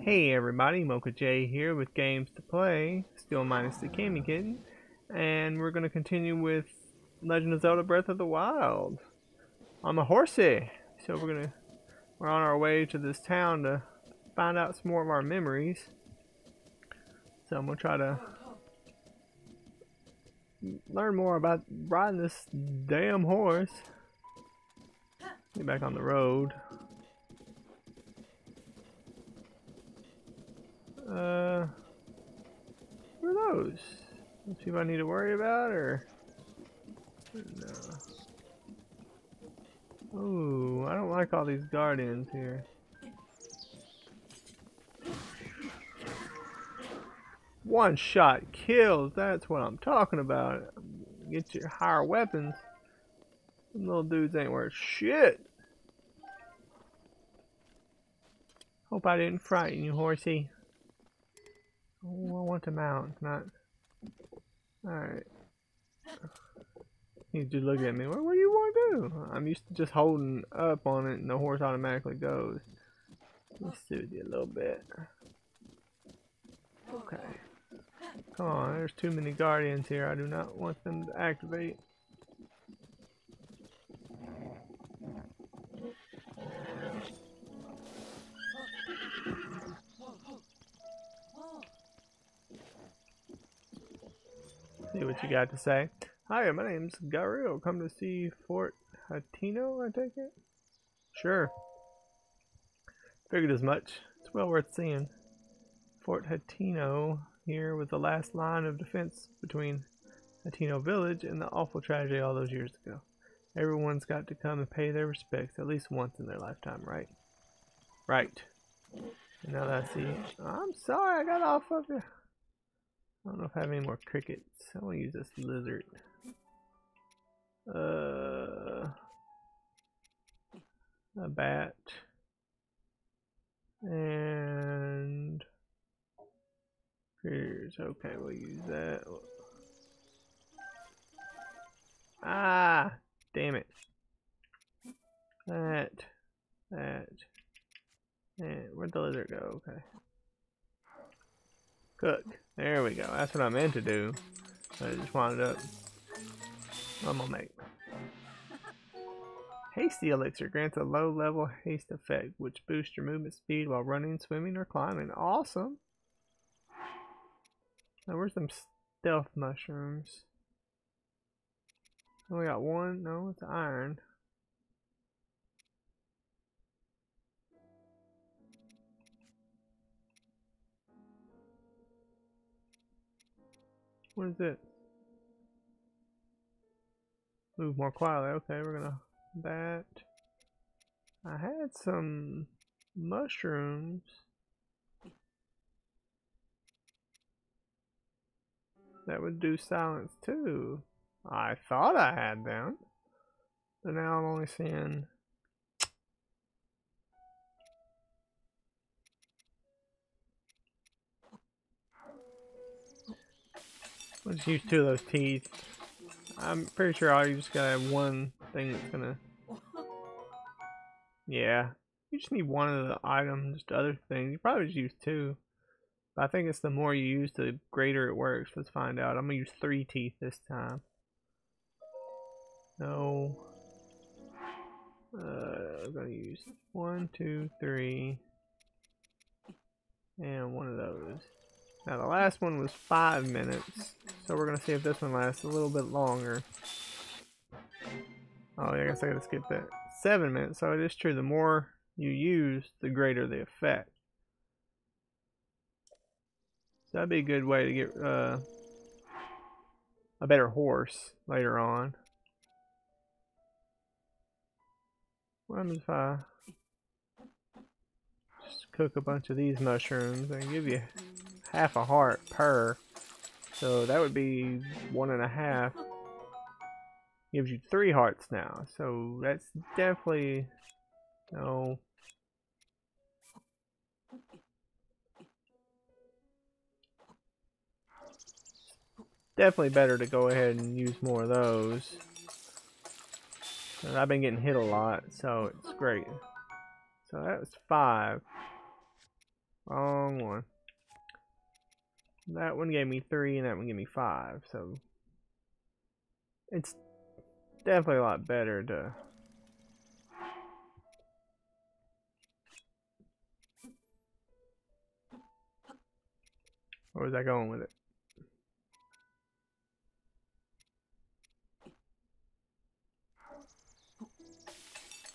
Hey everybody, Mocha J here with Games2Play, still minus the Cammy Kitten, and we're going to continue with Legend of Zelda Breath of the Wild. I'm a horsey, so we're gonna we're on our way to this town to find out some more of our memories. So I'm gonna try to learn more about riding this damn horse. Get back on the road. Uh, who are those? See if I need to worry about or no. Ooh, I don't like all these guardians here. One shot kills, that's what I'm talking about. Get your higher weapons. Them little dudes ain't worth shit. Hope I didn't frighten you, horsey. I want to mount, not. Alright. You just look at me. What, what do you want to do? I'm used to just holding up on it and the horse automatically goes. Let's soothe you a little bit. Okay. Come on, there's too many guardians here. I do not want them to activate. See what you got to say. Hi, my name's Garu. Come to see Fort Hateno, I take it? Sure. Figured as much. It's well worth seeing. Fort Hateno here was the last line of defense between Hateno Village and the awful tragedy all those years ago. Everyone's got to come and pay their respects at least once in their lifetime, right? Right. And now that I see... I'm sorry, I got off of it. I don't know if I have any more crickets. I want to use this lizard. Uh, a bat. And here's okay, we'll use that. Ah, damn it. That, that, and where'd the lizard go? Okay. Cook. There we go. That's what I meant to do. I just wound up. I'm gonna make. Hasty Elixir grants a low level haste effect, which boosts your movement speed while running, swimming, or climbing. Awesome! Now, where's some stealth mushrooms? Oh, we got one? No, it's iron. What is it? Move more quietly. Okay, we're gonna that. I had some mushrooms. That would do silence too. I thought I had them. But now I'm only seeing Let's use two of those teeth. I'm pretty sure you just gotta have one thing that's gonna. Yeah, you just need one of the items, just other things. You probably just use two. But I think it's the more you use, the greater it works. Let's find out. I'm gonna use three teeth this time. No. Uh, I'm gonna use one, two, three, and one of those. Now the last one was five minutes, so we're gonna see if this one lasts a little bit longer. Oh, yeah, I guess I gotta skip that. Seven minutes, so it is true, the more you use, the greater the effect. So that'd be a good way to get uh, a better horse later on. What if I just cook a bunch of these mushrooms and give you half a heart per. So that would be one and a half. Gives you three hearts now. So that's definitely no. Definitely better to go ahead and use more of those. And I've been getting hit a lot, so it's great. So that was five. Wrong one. That one gave me three, and that one gave me five, so it's definitely a lot better to Where was I going with it?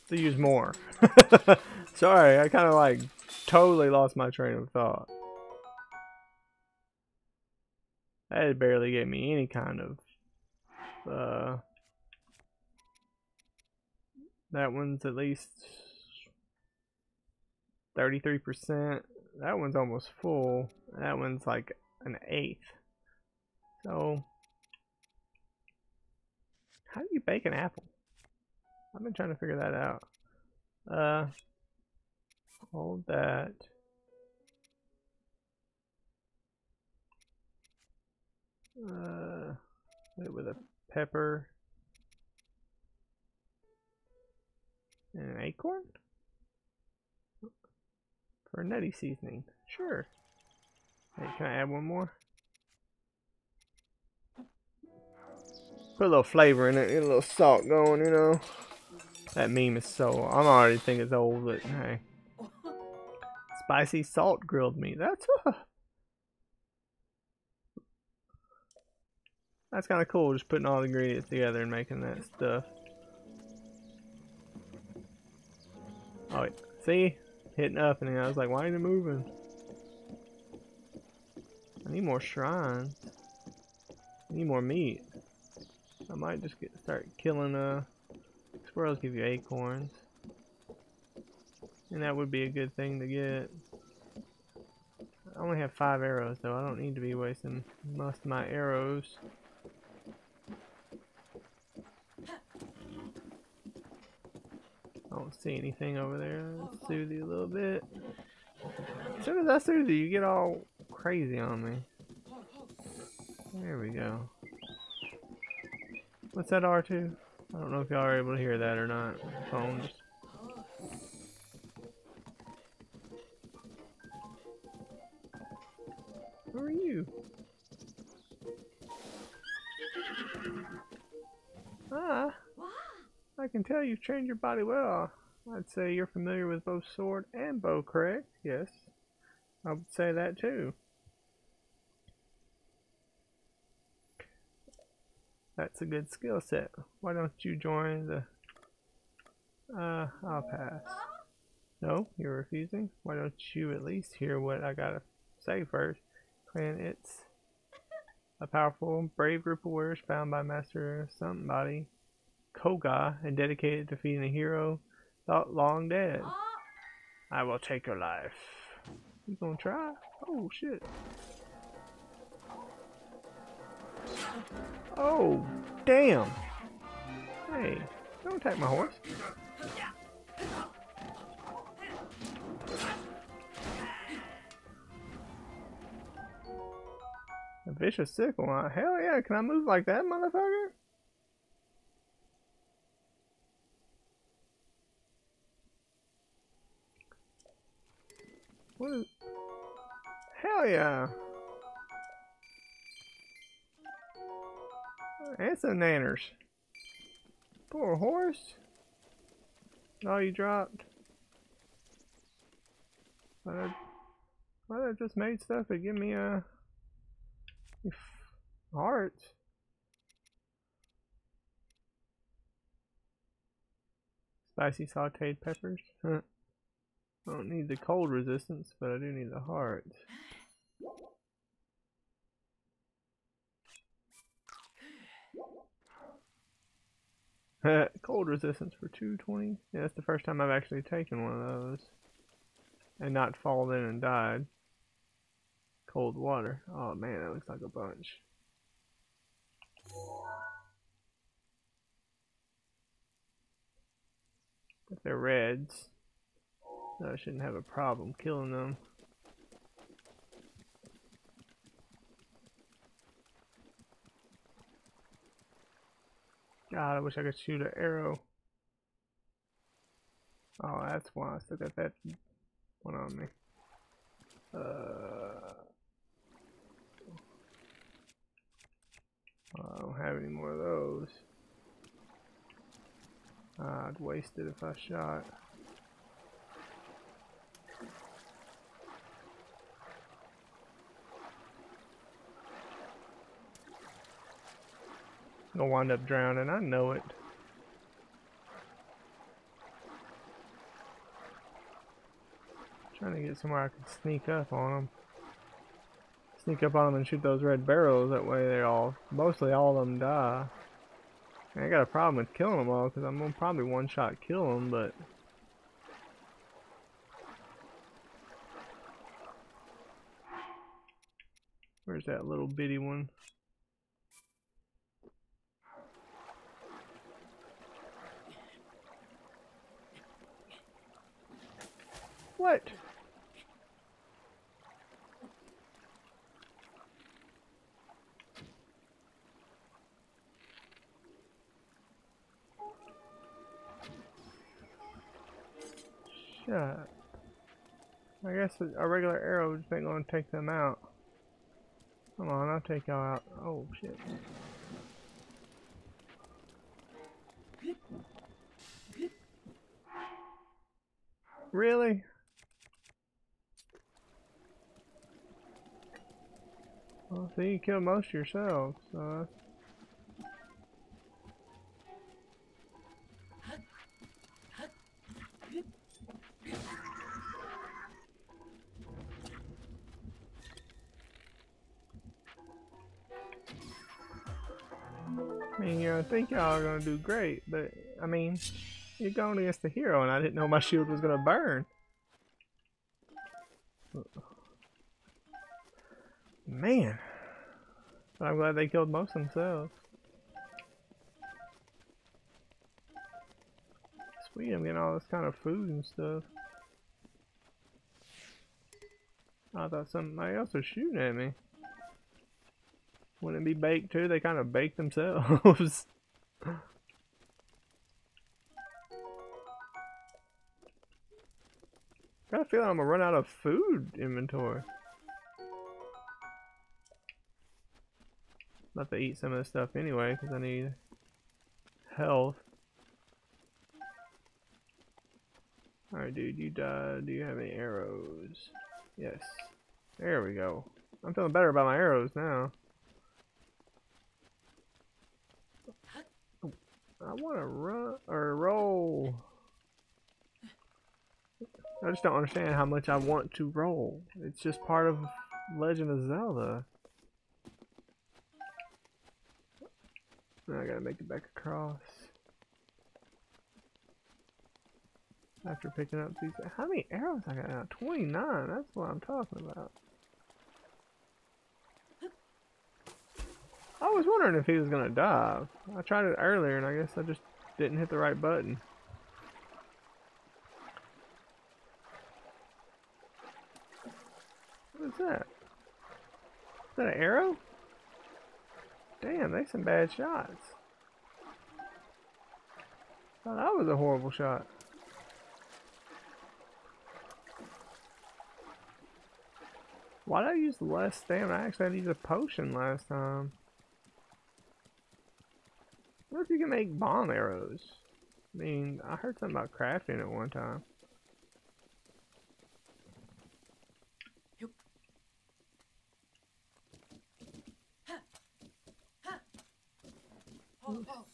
To use more. Sorry, I kind of like totally lost my train of thought. That barely gave me any kind of uh that one's at least 33%. That one's almost full. That one's like an eighth. So, how do you bake an apple? I've been trying to figure that out. Uh, hold that. Uh, with a pepper and an acorn for a nutty seasoning. Sure. Hey, can I add one more? Put a little flavor in it, get a little salt going, you know. That meme is so, I'm already thinking it's old, but hey. Spicy salt grilled meat. That's uh, That's kind of cool, just putting all the ingredients together and making that stuff. Oh, wait. See? Hitting up, and I was like, why ain't it moving? I need more shrines. I need more meat. I might just get start killing uh squirrels give you acorns. And that would be a good thing to get. I only have five arrows though. I don't need to be wasting most of my arrows. I don't see anything over there. Let's soothe you a little bit. As soon as I soothe you, you get all crazy on me. There we go. What's that R2? I don't know if y'all are able to hear that or not. Phone Who are you? Ah, I can tell you've trained your body well. I'd say you're familiar with both sword and bow, correct? Yes, I would say that too. That's a good skill set. Why don't you join the... Uh, I'll pass. No, you're refusing? Why don't you at least hear what I gotta say first? Clan, it's a powerful, brave group of warriors found by Master Somebody, Kohga, and dedicated to defeating a hero thought long dead. Ah. I will take your life. You gonna try? Oh, shit. Oh, damn. Hey, don't attack my horse. A vicious sickle. Hell yeah, can I move like that, motherfucker? What is... Hell yeah. That's a nanners. Poor horse. Oh, you dropped. Well, I just made stuff to give me a hearts. Spicy sauteed peppers. I don't need the cold resistance, but I do need the heart. Cold resistance for 220. Yeah, that's the first time I've actually taken one of those. And not fallen in and died. Cold water. Oh man, that looks like a bunch. But they're reds. I shouldn't have a problem killing them. God, I wish I could shoot an arrow. Oh, that's why I still got that one on me. Uh, I don't have any more of those. I'd waste it if I shot. Gonna wind up drowning, I know it. Trying to get somewhere I can sneak up on them. Sneak up on them and shoot those red barrels, that way they all, mostly all of them die. And I got a problem with killing them all, because I'm gonna probably one-shot kill them, but... Where's that little bitty one? What? Shut. I guess a regular arrow just ain't gonna take them out. Come on, I'll take y'all out. Oh shit. Really? Well, see, you killed most yourselves, so I mean, you know, I think y'all are gonna do great, but I mean, you're going against the hero, and I didn't know my shield was gonna burn. Man, but I'm glad they killed most themselves. Sweet, I'm getting all this kind of food and stuff. I thought somebody else was shooting at me. Wouldn't it be baked too? They kind of bake themselves. Got a feeling I'm gonna run out of food inventory. About to eat some of this stuff anyway, because I need health. Alright, dude, you died. Do you have any arrows? Yes. There we go. I'm feeling better about my arrows now. I want to run or roll. I just don't understand how much I want to roll. It's just part of Legend of Zelda. I gotta make it back across. After picking up these, how many arrows I got now? 29, that's what I'm talking about. I was wondering if he was gonna dive. I tried it earlier and I guess I just didn't hit the right button. What is that? Is that an arrow? Damn, they some bad shots. Oh, that was a horrible shot. Why did I use less stamina? I actually had to use a potion last time. What if you can make bomb arrows? I mean, I heard something about crafting at one time.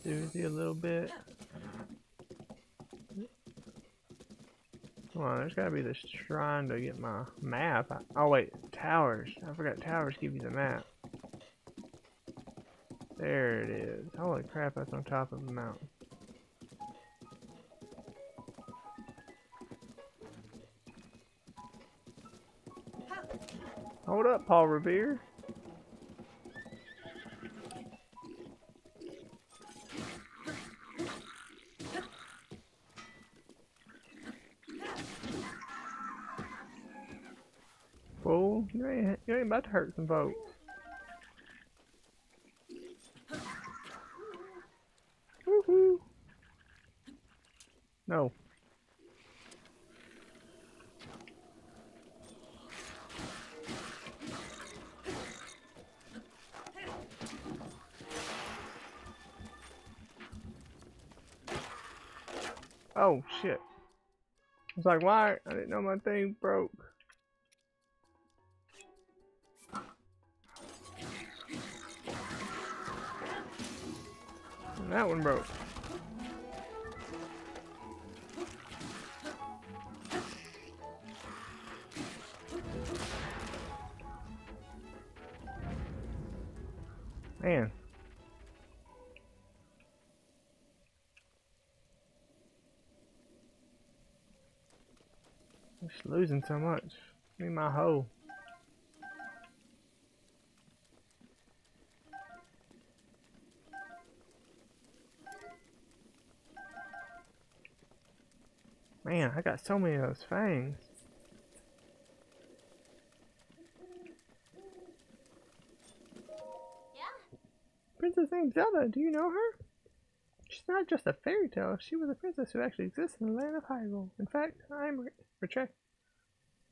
Susie a little bit. Come on, there's gotta be this shrine to get my map. oh wait, towers. I forgot towers give you the map. There it is. Holy crap, that's on top of the mountain. Hold up, Paul Revere. that hurt some folks. Woohoo! No. Oh shit. It's like why I didn't know my thing broke. That one broke. Man. I'm just losing so much. Me my hoe. I got so many of those fangs. Yeah? Princess named Zelda, do you know her? She's not just a fairy tale, she was a princess who actually exists in the land of Hyrule. In fact, I'm re retra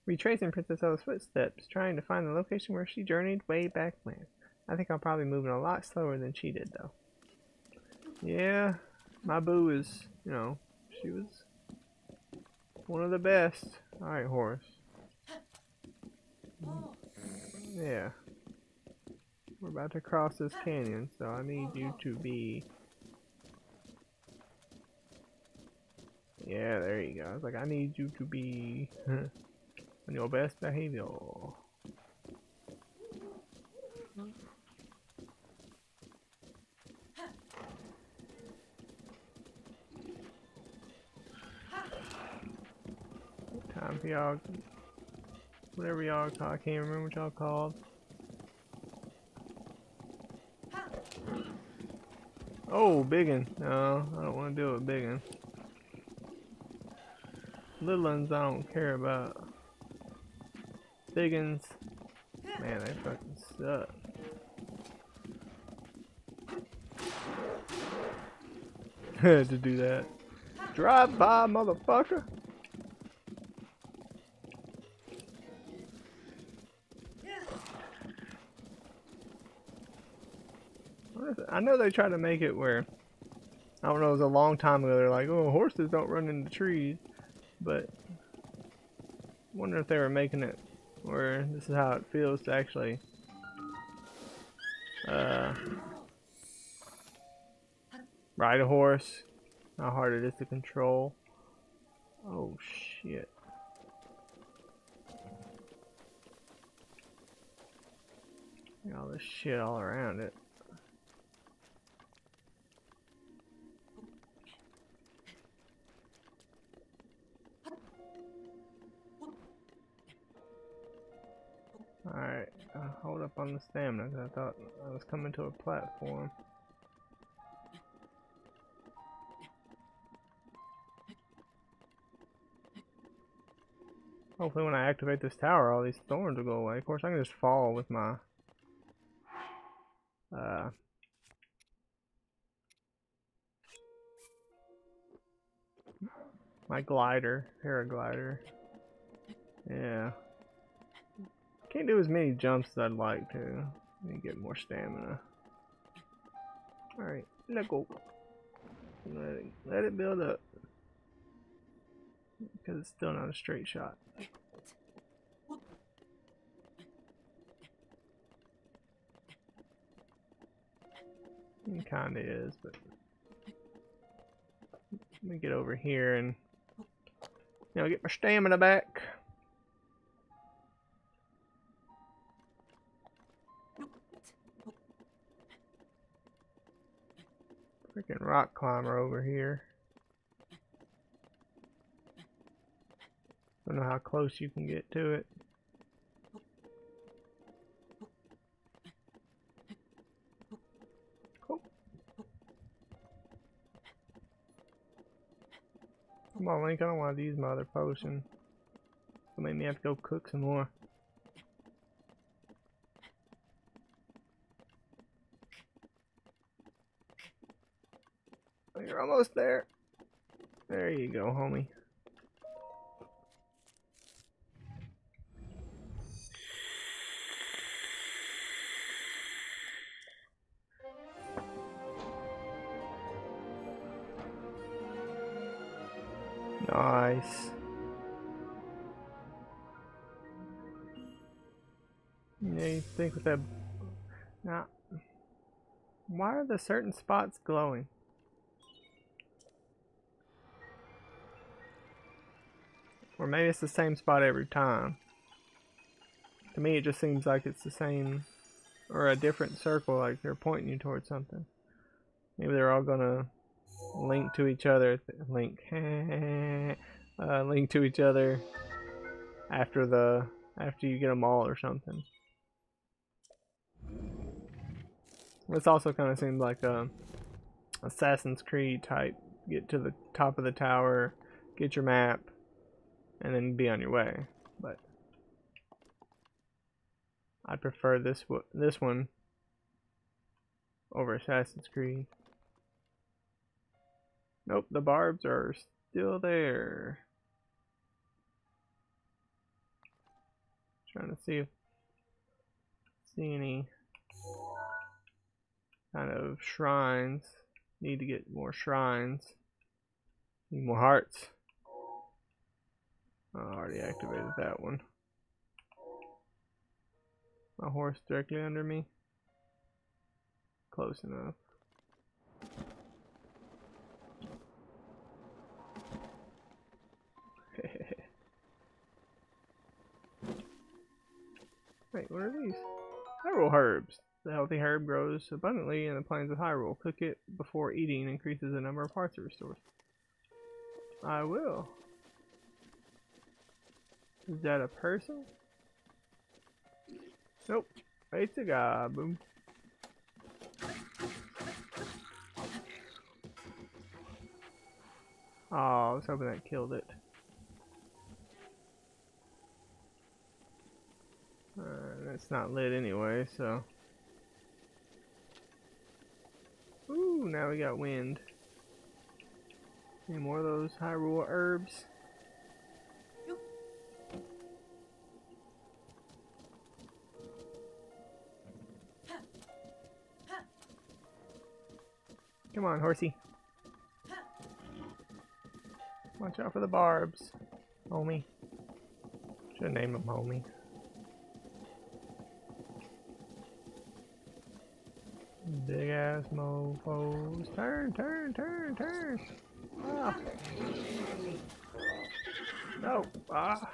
retracing Princess Zelda's footsteps, trying to find the location where she journeyed way back when. I think I'm probably moving a lot slower than she did, though. Yeah, my boo is, you know, she was one of the best. Alright, horse. Yeah. We're about to cross this canyon, so I need you to be... Yeah, there you go. I was like, I need you to be on your best behavior. Y'all, whatever y'all call, I can't remember what y'all called. Oh, biggin. No, I don't want to deal with biggin. Little ones I don't care about. Biggins, man, they fucking suck. Had to do that. Drive by, motherfucker. I know they try to make it where I don't know. It was a long time ago. They're like, "Oh, horses don't run into trees," but I wonder if they were making it where this is how it feels to actually uh, ride a horse. How hard it is to control. Oh shit. Got all this shit all around it. Alright, uh, hold up on the stamina 'cause I thought I was coming to a platform. Hopefully when I activate this tower all these thorns will go away. Of course I can just fall with my uh my glider, paraglider. Yeah. Can't do as many jumps as I'd like to. Need to get more stamina. Alright, let go. Let it, let it build up. Because it's still not a straight shot. It kinda is, but let me get over here and know get my stamina back. Freaking rock climber over here. Don't know how close you can get to it. Come on, Link. I don't want to use my other potion. So make me have to go cook some more. Almost there. There you go, homie. Nice. Yeah, you think with that... Now, why are the certain spots glowing? Or maybe it's the same spot every time. To me, it just seems like it's the same, or a different circle, like they're pointing you towards something. Maybe they're all gonna link to each other. Link, uh, link to each other after the after you get them all or something. This also kind of seems like a Assassin's Creed type. Get to the top of the tower, get your map, and then be on your way. But I prefer this this one over Assassin's Creed. Nope, the barbs are still there. Trying to see if see any kind of shrines. Need to get more shrines. Need more hearts. I already activated that one. My horse directly under me. Close enough. Wait, what are these? Hyrule herbs. The healthy herb grows abundantly in the plains of Hyrule. Cook it before eating increases the number of hearts it restores. I will. Is that a person? Nope. It's a guy. Boom. Oh, I was hoping that killed it. Uh, it's not lit anyway, so. Ooh, now we got wind. Any more of those Hyrule herbs? Come on, horsey. Watch out for the barbs, homie. Should name him homie. Big ass mofos. Turn, turn, turn, turn. Ah. No. Ah.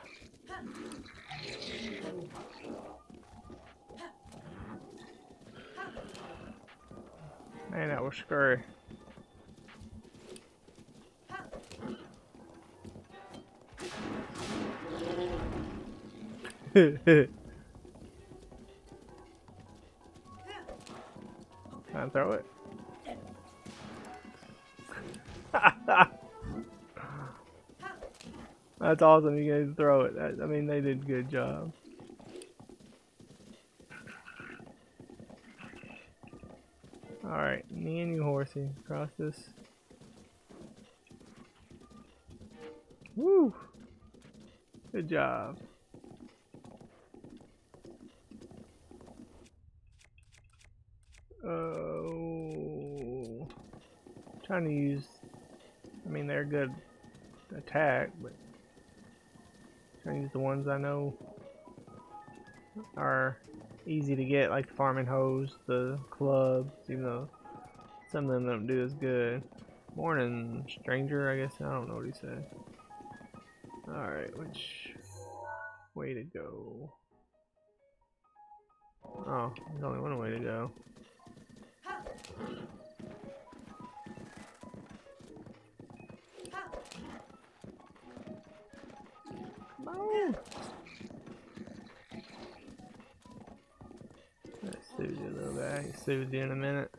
Man, that was scary. And throw it. That's awesome. You guys throw it. I mean, they did a good job. Alright, me and you, horsey. Cross this. Woo! Good job. Oh. Trying to use. I mean, they're good attack, but trying to use the ones I know are easy to get, like the farming hose, the clubs, even though some of them don't do as good. Morning, stranger, I guess. I don't know what he said. Alright, which way to go? Oh, there's only one way to go. Come! You a little bit. He soothe you in a minute.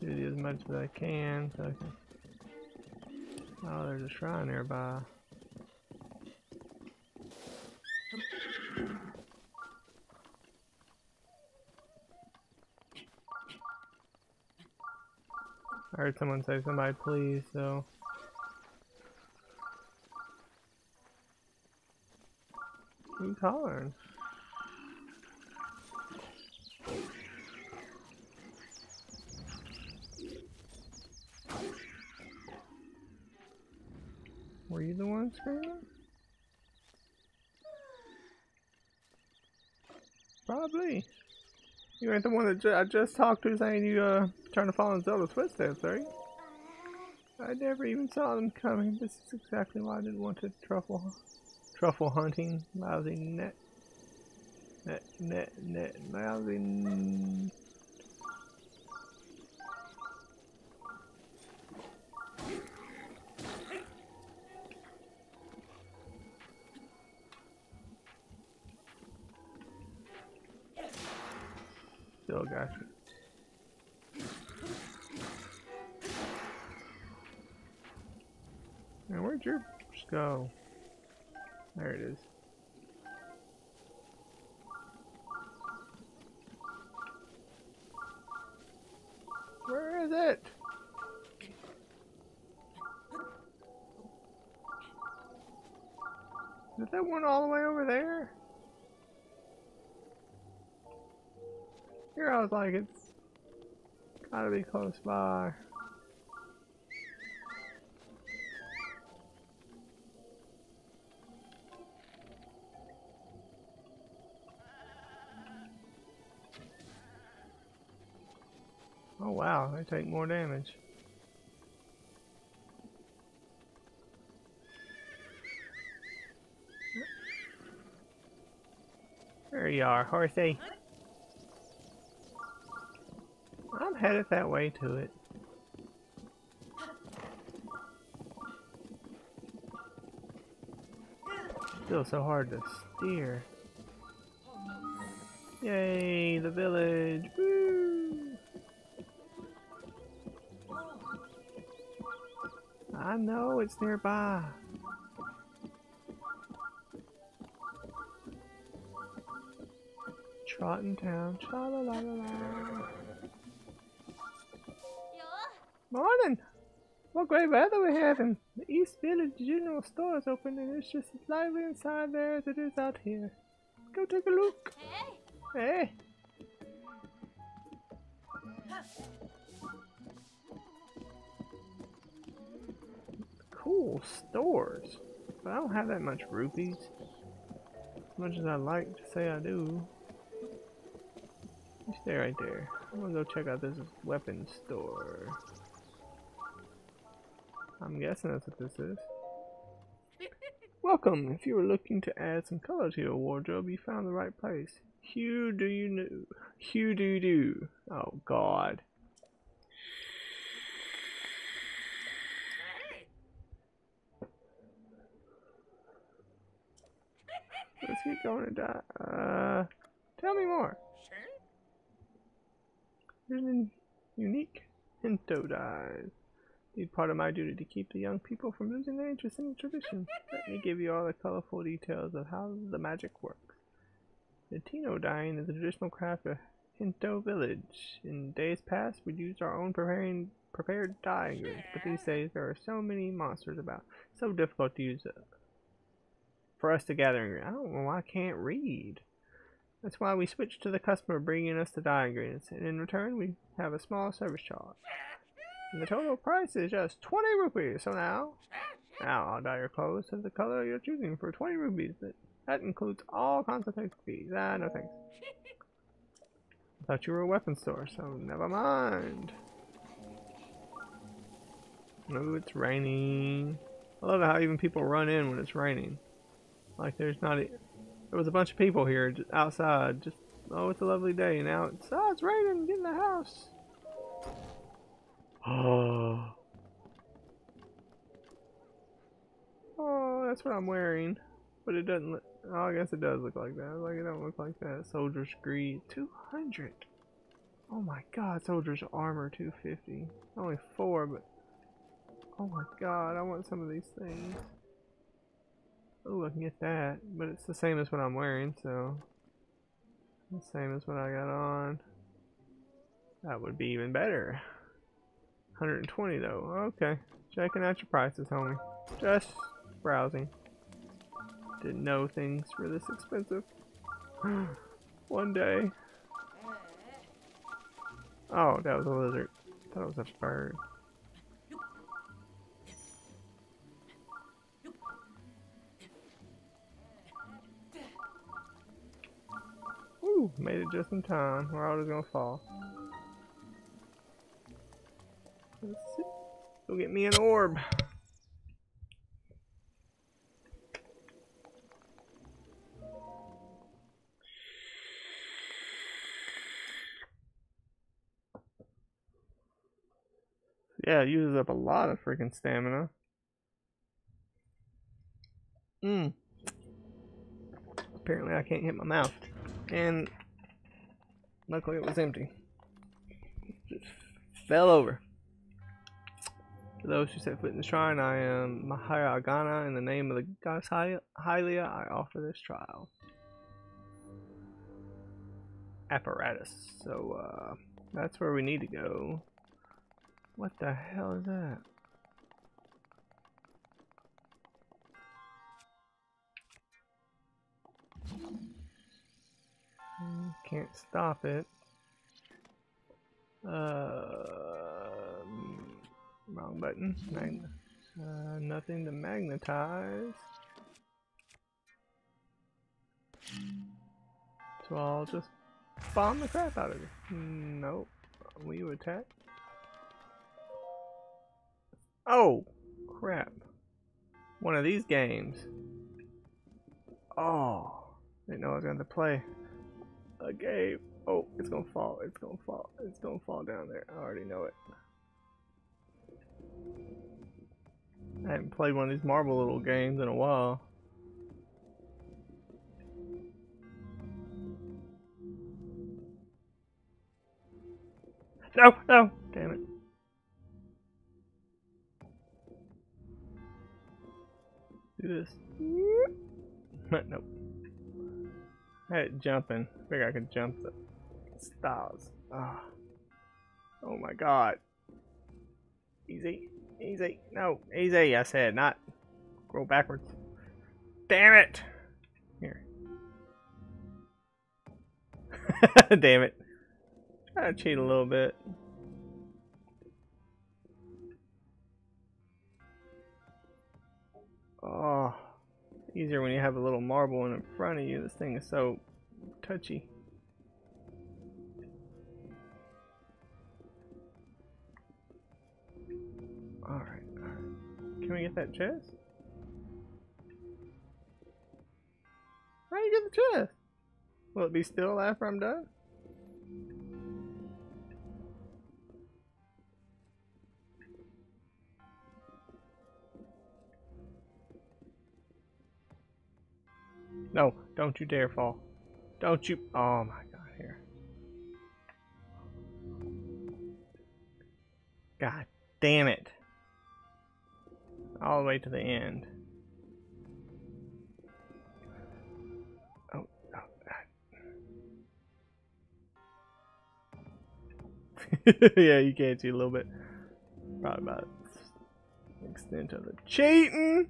Soothe you as much as I can so I can. Oh, there's a shrine nearby. I heard someone say somebody please, so. darn. Were you the one screaming? Probably. You ain't the one that ju I just talked to saying you uh trying to follow in Zelda's footsteps, are you? I never even saw them coming. This is exactly why I didn't want to trouble truffle hunting. Lousy net. Net, net, net, lousy. Still got you. Now where'd yours go? There it is. Where is it? Is that one all the way over there? Here I was like, it's gotta be close by. Take more damage. There you are, horsey. I'm headed that way to it. Still so hard to steer. Yay, the village! Woo! I know it's nearby. Trotting Town, cha la la la la. Morning! What great weather we're having! The East Village General Store is open and it's just as lively inside there as it is out here. Go take a look. Hey! Cool stores. But I don't have that much rupees. As much as I'd like to say I do. You stay right there. I'm gonna go check out this weapon store. I'm guessing that's what this is. Welcome! If you were looking to add some color to your wardrobe, you found the right place. Hugh do you know? Hugh do do. Oh god. Let's keep going to die. Uh, tell me more. Sure. Here's a unique Hinto dies. It's part of my duty to keep the young people from losing their interest in the tradition. Let me give you all the colorful details of how the magic works. The Tino dyeing is a traditional craft of Hinto village. In days past, we used our own preparing prepared dye ingredients, but these days there are so many monsters about, so difficult to use uh, for us to gather ingredients. I don't know why I can't read. That's why we switched to the customer bringing us the dye ingredients, and in return we have a small service charge. And the total price is just 20 rupees, so now, now I'll dye your clothes to the color you're choosing for 20 rupees. That, that includes all consultation fees. Ah, no thanks. I thought you were a weapon store, so never mind. Ooh, it's raining. I love how even people run in when it's raining. Like there's not a, there was a bunch of people here just outside. Just oh, it's a lovely day. Now it's oh, it's raining. Get in the house. Oh. Oh, that's what I'm wearing. But it doesn't look, oh, I guess it does look like that. Like, it don't look like that. Soldier's Greaves, 200. Oh my god, Soldier's Armor, 250. Only four, but, oh my god, I want some of these things. Oh, I can get that, but it's the same as what I'm wearing, so, the same as what I got on. That would be even better. 120 though. Okay. Checking out your prices, homie. Just browsing. Didn't know things were this expensive. One day. Oh, that was a lizard. Thought it was a bird. Made it just in time. We're all just gonna fall. Let's see. Go get me an orb. Yeah, it uses up a lot of freaking stamina. Mmm. Apparently I can't hit my mouth. And luckily it was empty. Just fell over. For those who set foot in the shrine, I am Myahm Agana. In the name of the goddess Hylia, I offer this trial. Apparatus. So, uh, that's where we need to go. What the hell is that? Can't stop it. Uh, wrong button. Uh, nothing to magnetize. So I'll just bomb the crap out of it. Nope. Will you attack? Oh, crap. One of these games. Oh, didn't know I was going to play game. Oh, it's to fall. It's to fall. It's to fall down there. I already know it. I haven't played one of these marble little games in a while. No, no, damn it. do this. nope. Had jumping. I think I could jump the stars. Oh. oh my god. Easy. Easy. No. Easy, I said. Not go backwards. Damn it. Here. Damn it. To cheat a little bit. Oh, easier when you have a little marble in front of you. This thing is so touchy. Alright. Can we get that chest? How do you get the chest? Will it be still after I'm done? No, don't you dare fall. Don't you. Oh my god, here. God damn it. All the way to the end. Oh, oh yeah, you can't see a little bit. Probably about extent of the cheating.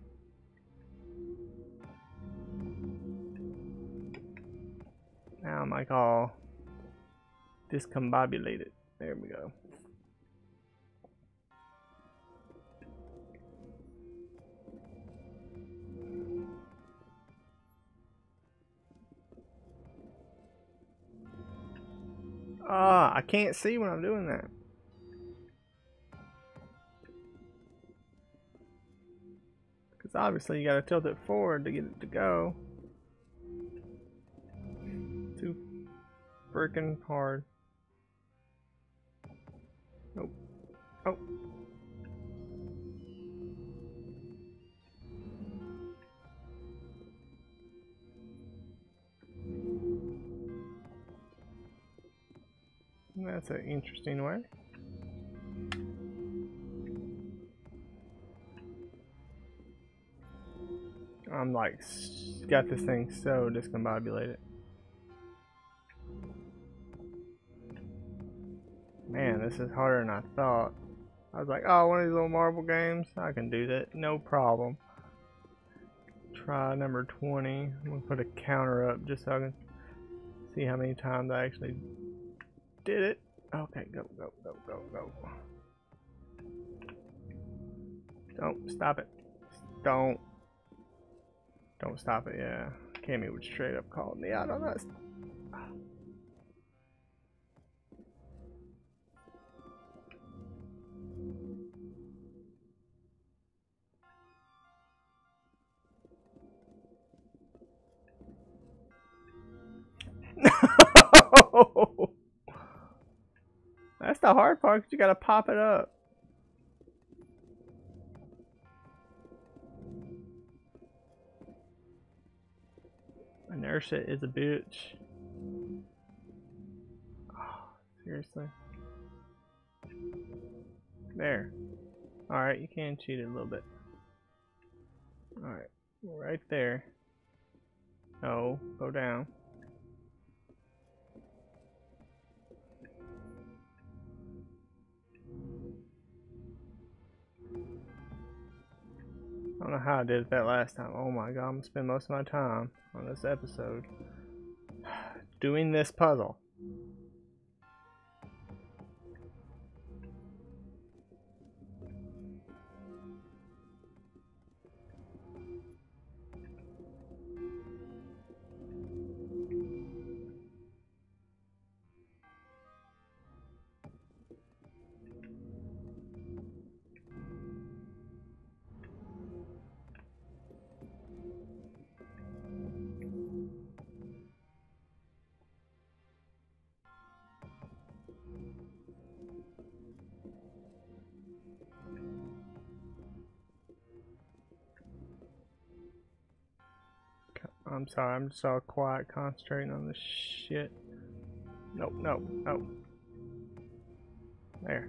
Now I'm like all discombobulated. There we go. Ah, I can't see when I'm doing that. Because obviously you gotta tilt it forward to get it to go. Freaking hard. Nope. Oh. That's an interesting way. I'm like, got this thing so discombobulated. This is harder than I thought. I was like, oh, one of these little marble games? I can do that, no problem. Try number 20. I'm to put a counter up just so I can see how many times I actually did it. Okay, go, go, go, go, go. Don't stop it. Don't. Don't stop it, yeah. Cammy would straight up call me out on that. That's the hard part, 'cause you gotta pop it up. Inertia is a bitch. Oh, seriously. There. Alright, you can cheat it a little bit. Alright, right there. No, go down. I don't know how I did it that last time. Oh my god, I'm gonna spend most of my time on this episode doing this puzzle. I'm sorry, I'm just all quiet concentrating on this shit. Nope, nope, nope. There.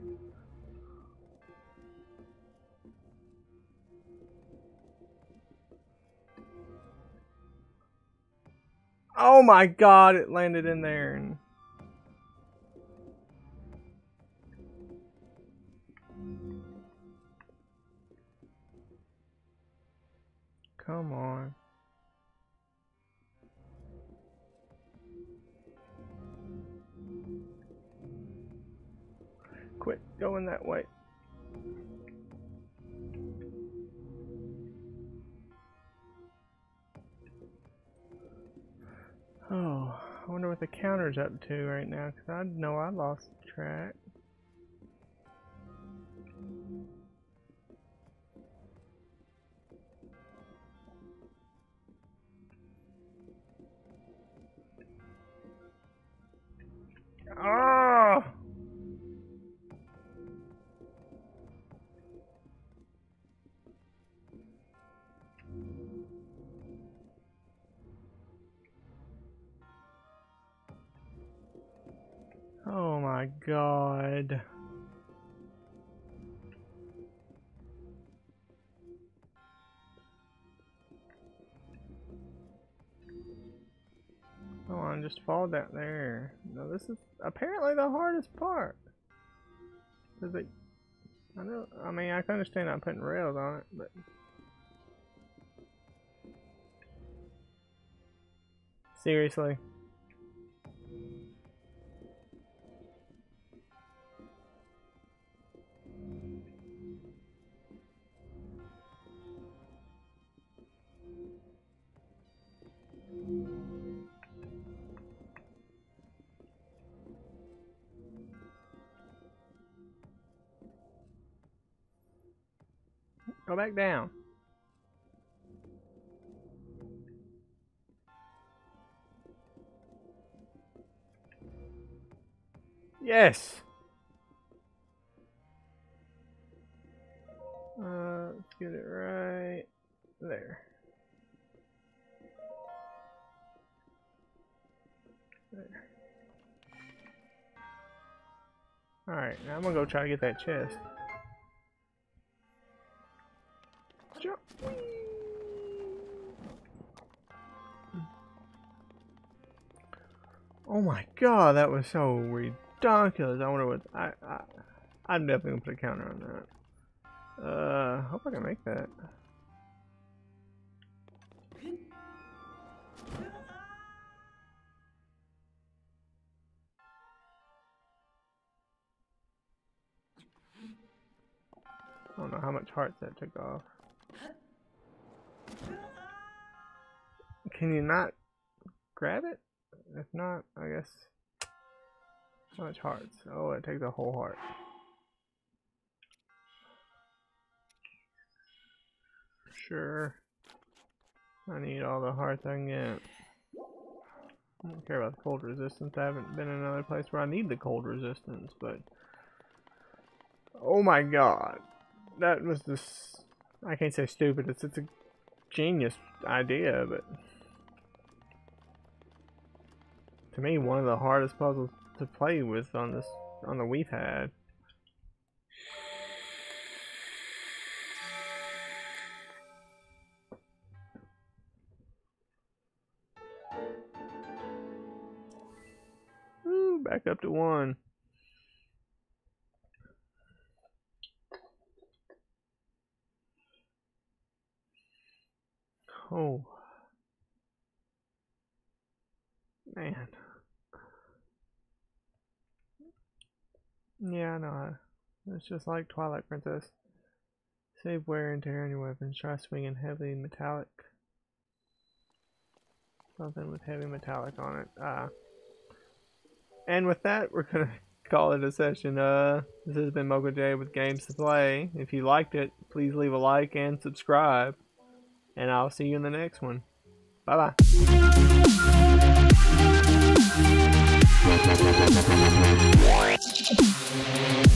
Oh my god, it landed in there and up to right now, because I know I lost track. My god. Come on, just fall down there. No, this is apparently the hardest part. Cause it, I know, I mean, I can understand not putting rails on it, but. Seriously. Back down. Yes. Uh, let's get it right there. There. Alright, now I'm gonna go try to get that chest. My god, that was so ridiculous. I wonder what I, I I'm definitely gonna put a counter on that. Uh hope I can make that. I don't know how much hearts that took off. Can you not grab it? If not, I guess. How much hearts? Oh, it takes a whole heart. Sure. I need all the hearts I can get. I don't care about the cold resistance. I haven't been in another place where I need the cold resistance, but... Oh my god. That was this... I can't say stupid, it's, it's a genius idea, but... To me, one of the hardest puzzles to play with on this, on the we've had. back up to one. Oh. Man. Yeah, I know. It's just like Twilight Princess. Save wear and tear on your weapons. Try swinging heavy metallic. Something with heavy metallic on it. Ah. And with that, we're gonna call it a session. Uh, this has been Mocha J with Games2Play. If you liked it, please leave a like and subscribe. And I'll see you in the next one. Bye bye.